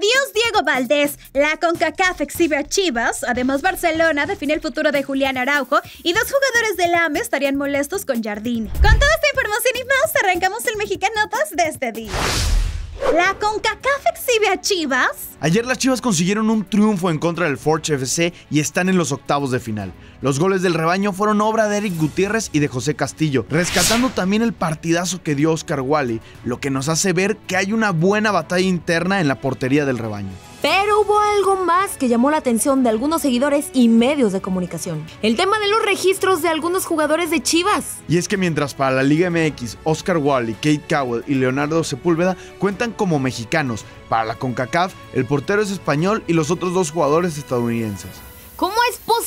Adiós Diego Valdés. La CONCACAF exhibe a Chivas. Además, Barcelona define el futuro de Julián Araujo. Y dos jugadores del AME estarían molestos con Jardín. Con toda esta información y más, arrancamos el Mexicanotas de este día. ¿La CONCACAF exhibe a Chivas? Ayer las Chivas consiguieron un triunfo en contra del Forge FC y están en los octavos de final. Los goles del rebaño fueron obra de Eric Gutiérrez y de José Castillo, rescatando también el partidazo que dio Oscar Wally, lo que nos hace ver que hay una buena batalla interna en la portería del rebaño. Pero hubo algo más que llamó la atención de algunos seguidores y medios de comunicación. El tema de los registros de algunos jugadores de Chivas. Y es que mientras para la Liga MX, Oscar Wally, Kate Cowell y Leonardo Sepúlveda cuentan como mexicanos, para la CONCACAF el portero es español y los otros dos jugadores estadounidenses. ¿Cómo es posible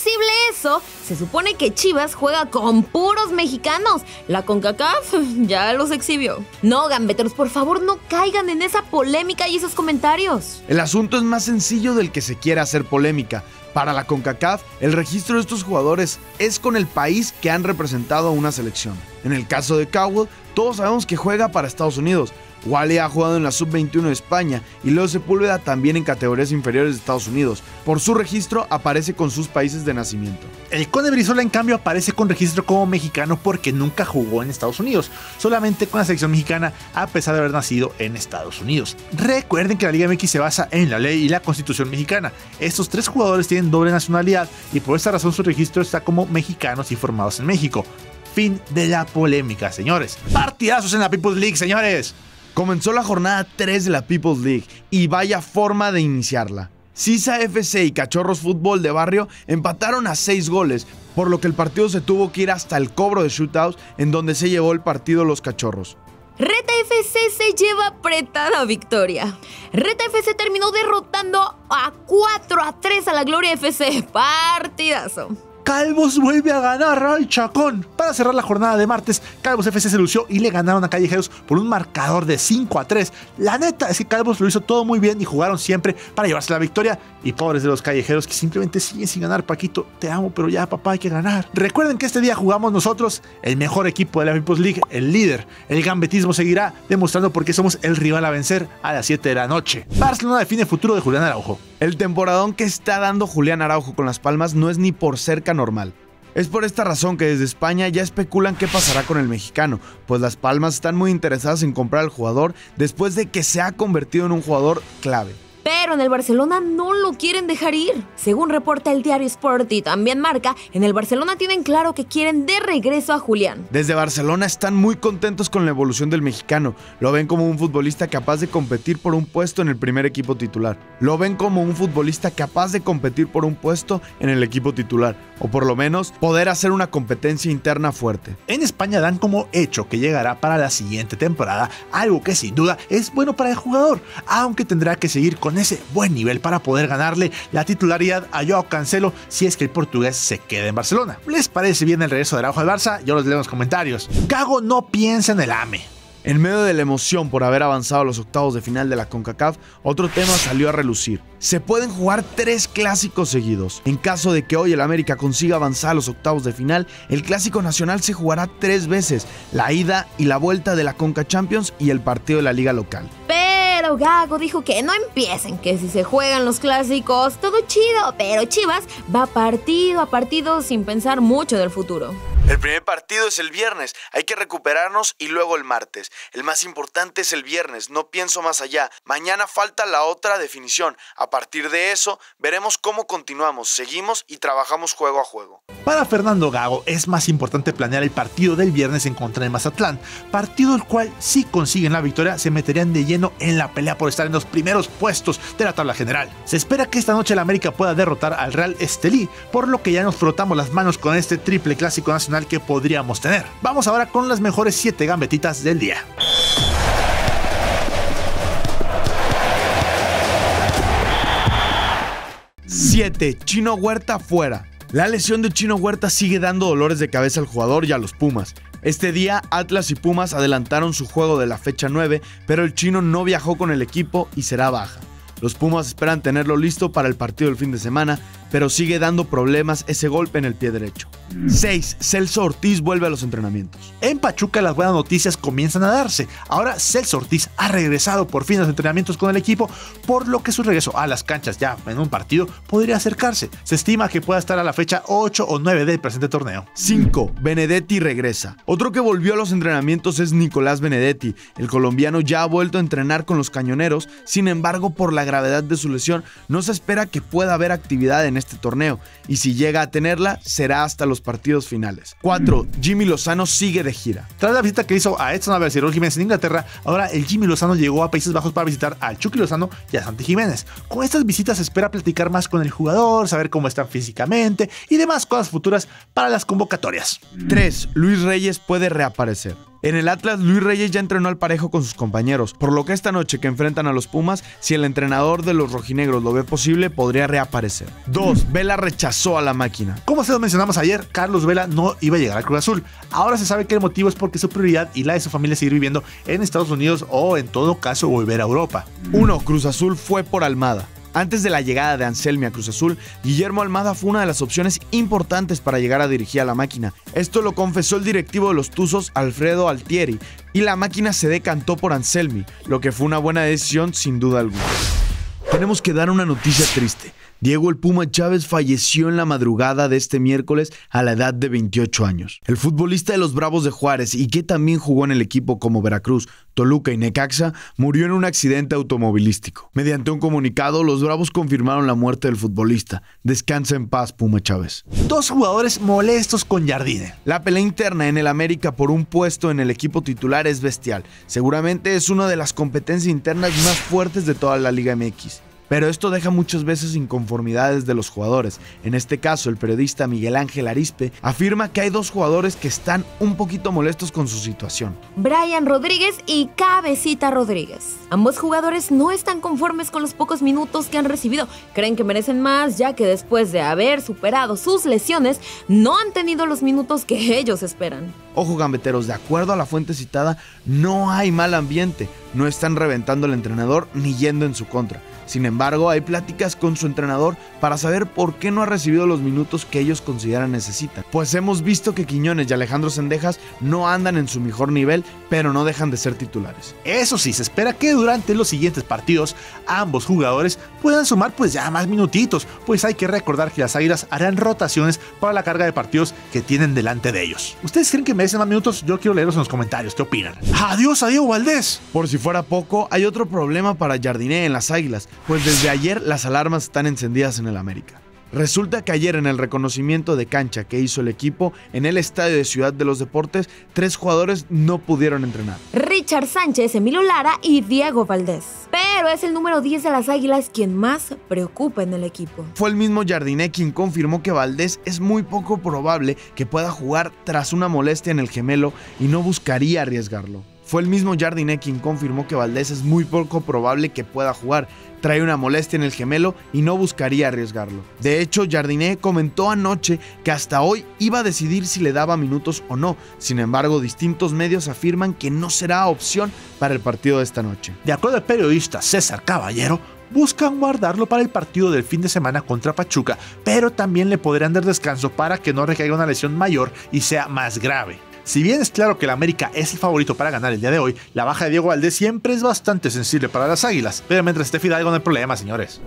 eso? Se supone que Chivas juega con puros mexicanos. La CONCACAF ya los exhibió. No, gambeteros, por favor no caigan en esa polémica y esos comentarios. El asunto es más sencillo del que se quiere hacer polémica. Para la CONCACAF, el registro de estos jugadores es con el país que han representado a una selección. En el caso de Cowell, todos sabemos que juega para Estados Unidos, Wally ha jugado en la Sub-21 de España y Leo Sepúlveda también en categorías inferiores de Estados Unidos. Por su registro aparece con sus países de nacimiento. El Cone Brizola en cambio aparece con registro como mexicano porque nunca jugó en Estados Unidos, solamente con la selección mexicana a pesar de haber nacido en Estados Unidos. Recuerden que la Liga MX se basa en la ley y la constitución mexicana. Estos tres jugadores tienen doble nacionalidad y por esta razón su registro está como mexicanos y formados en México. Fin de la polémica, señores. Partidazos en la People's League, señores. Comenzó la jornada 3 de la People's League y vaya forma de iniciarla. Sisa FC y Cachorros Fútbol de Barrio empataron a 6 goles, por lo que el partido se tuvo que ir hasta el cobro de shootouts en donde se llevó el partido los Cachorros. Reta FC se lleva apretada victoria. Reta FC terminó derrotando a 4 a 3 a la Gloria FC. Partidazo. Calvos vuelve a ganar al Chacón. Para cerrar la jornada de martes, Calvos FC se lució y le ganaron a Callejeros por un marcador de 5 a 3. La neta es que Calvos lo hizo todo muy bien y jugaron siempre para llevarse la victoria. Y pobres de los Callejeros que simplemente siguen sin ganar, Paquito. Te amo, pero ya papá hay que ganar. Recuerden que este día jugamos nosotros, el mejor equipo de la People's League, el líder. El gambetismo seguirá demostrando por qué somos el rival a vencer a las 7 de la noche. Barcelona define futuro de Julián Araujo. El temporadón que está dando Julián Araujo con las palmas no es ni por cerca normal. Es por esta razón que desde España ya especulan qué pasará con el mexicano, pues las Palmas están muy interesadas en comprar al jugador después de que se ha convertido en un jugador clave. Pero en el Barcelona no lo quieren dejar ir. Según reporta el diario Sport y también marca, en el Barcelona tienen claro que quieren de regreso a Julián. Desde Barcelona están muy contentos con la evolución del mexicano. Lo ven como un futbolista capaz de competir por un puesto en el primer equipo titular. Lo ven como un futbolista capaz de competir por un puesto en el equipo titular. O por lo menos poder hacer una competencia interna fuerte. En España dan como hecho que llegará para la siguiente temporada, algo que sin duda es bueno para el jugador, aunque tendrá que seguir con ese buen nivel para poder ganarle la titularidad a Joao Cancelo si es que el portugués se queda en Barcelona. ¿Les parece bien el regreso de Araujo al Barça? Yo los leo en los comentarios. Gago no piensa en el AME. En medio de la emoción por haber avanzado a los octavos de final de la CONCACAF, otro tema salió a relucir. Se pueden jugar tres clásicos seguidos. En caso de que hoy el América consiga avanzar a los octavos de final, el clásico nacional se jugará tres veces, la ida y la vuelta de la CONCA Champions y el partido de la liga local. Gago dijo que no empiecen, que si se juegan los clásicos, todo chido, pero Chivas va partido a partido sin pensar mucho del futuro. El primer partido es el viernes, hay que recuperarnos y luego el martes. El más importante es el viernes, no pienso más allá. Mañana falta la otra definición. A partir de eso, veremos cómo continuamos, seguimos y trabajamos juego a juego. Para Fernando Gago es más importante planear el partido del viernes en contra de Mazatlán, partido el cual si consiguen la victoria se meterían de lleno en la pelea por estar en los primeros puestos de la tabla general. Se espera que esta noche el América pueda derrotar al Real Estelí, por lo que ya nos frotamos las manos con este triple clásico nacional que podríamos tener. Vamos ahora con las mejores 7 gambetitas del día. ¡7! Chino Huerta fuera. La lesión de Chino Huerta sigue dando dolores de cabeza al jugador y a los Pumas. Este día Atlas y Pumas adelantaron su juego de la fecha 9, pero el chino no viajó con el equipo y será baja. Los Pumas esperan tenerlo listo para el partido del fin de semana, pero sigue dando problemas ese golpe en el pie derecho. 6. Celso Ortiz vuelve a los entrenamientos. En Pachuca las buenas noticias comienzan a darse. Ahora Celso Ortiz ha regresado por fin a los entrenamientos con el equipo, por lo que su regreso a las canchas ya en un partido podría acercarse. Se estima que pueda estar a la fecha 8 o 9 del presente torneo. 5. Benedetti regresa. Otro que volvió a los entrenamientos es Nicolás Benedetti. El colombiano ya ha vuelto a entrenar con los cañoneros, sin embargo por la gravedad de su lesión no se espera que pueda haber actividad en este torneo, y si llega a tenerla será hasta los partidos finales. 4. Jimmy Lozano sigue de gira. Tras la visita que hizo a Edson Álvarez y Raúl Jiménez en Inglaterra, ahora el Jimmy Lozano llegó a Países Bajos para visitar al Chucky Lozano y a Santi Jiménez. Con estas visitas se espera platicar más con el jugador, saber cómo están físicamente y demás cosas futuras para las convocatorias. 3. Luis Reyes puede reaparecer. En el Atlas, Luis Reyes ya entrenó al parejo con sus compañeros, por lo que esta noche que enfrentan a los Pumas, si el entrenador de los rojinegros lo ve posible, podría reaparecer. 2. Vela rechazó a la máquina. Como se lo mencionamos ayer, Carlos Vela no iba a llegar al Cruz Azul. Ahora se sabe que el motivo es porque su prioridad y la de su familia es seguir viviendo en Estados Unidos o en todo caso volver a Europa. 1. Cruz Azul fue por Almada. Antes de la llegada de Anselmi a Cruz Azul, Guillermo Almada fue una de las opciones importantes para llegar a dirigir a la máquina. Esto lo confesó el directivo de los Tuzos, Alfredo Altieri, y la máquina se decantó por Anselmi, lo que fue una buena decisión sin duda alguna. Tenemos que dar una noticia triste. Diego el Puma Chávez falleció en la madrugada de este miércoles a la edad de 28 años. El futbolista de los Bravos de Juárez y que también jugó en el equipo como Veracruz, Toluca y Necaxa murió en un accidente automovilístico. Mediante un comunicado, los Bravos confirmaron la muerte del futbolista. Descansa en paz, Puma Chávez. Dos jugadores molestos con Jardine. La pelea interna en el América por un puesto en el equipo titular es bestial. Seguramente es una de las competencias internas más fuertes de toda la Liga MX. Pero esto deja muchas veces inconformidades de los jugadores. En este caso, el periodista Miguel Ángel Arispe afirma que hay dos jugadores que están un poquito molestos con su situación. Brian Rodríguez y Cabecita Rodríguez. Ambos jugadores no están conformes con los pocos minutos que han recibido. Creen que merecen más ya que después de haber superado sus lesiones no han tenido los minutos que ellos esperan. Ojo gambeteros, de acuerdo a la fuente citada, no hay mal ambiente. No están reventando al entrenador ni yendo en su contra. Sin embargo, hay pláticas con su entrenador para saber por qué no ha recibido los minutos que ellos consideran necesitan. Pues hemos visto que Quiñones y Alejandro Sendejas no andan en su mejor nivel, pero no dejan de ser titulares. Eso sí, se espera que durante los siguientes partidos ambos jugadores puedan sumar pues ya más minutitos, pues hay que recordar que las Águilas harán rotaciones para la carga de partidos que tienen delante de ellos. ¿Ustedes creen que merecen más minutos? Yo quiero leerlos en los comentarios, ¿qué opinan? Adiós a Diego Valdés. Por si fuera poco, hay otro problema para Jardiné en las Águilas, pues desde ayer las alarmas están encendidas en el América. Resulta que ayer en el reconocimiento de cancha que hizo el equipo en el estadio de Ciudad de los Deportes, tres jugadores no pudieron entrenar. Richard Sánchez, Emilio Lara y Diego Valdés. Pero es el número 10 de las Águilas quien más preocupa en el equipo. Fue el mismo Jardiné quien confirmó que Valdés es muy poco probable que pueda jugar tras una molestia en el gemelo y no buscaría arriesgarlo. Fue el mismo Jardiné quien confirmó que Valdés es muy poco probable que pueda jugar, trae una molestia en el gemelo y no buscaría arriesgarlo. De hecho, Jardiné comentó anoche que hasta hoy iba a decidir si le daba minutos o no. Sin embargo, distintos medios afirman que no será opción para el partido de esta noche. De acuerdo al periodista César Caballero, buscan guardarlo para el partido del fin de semana contra Pachuca, pero también le podrían dar descanso para que no recaiga una lesión mayor y sea más grave. Si bien es claro que el América es el favorito para ganar el día de hoy, la baja de Diego Valdés siempre es bastante sensible para las Águilas. Pero mientras esté Fidalgo no hay problema, señores.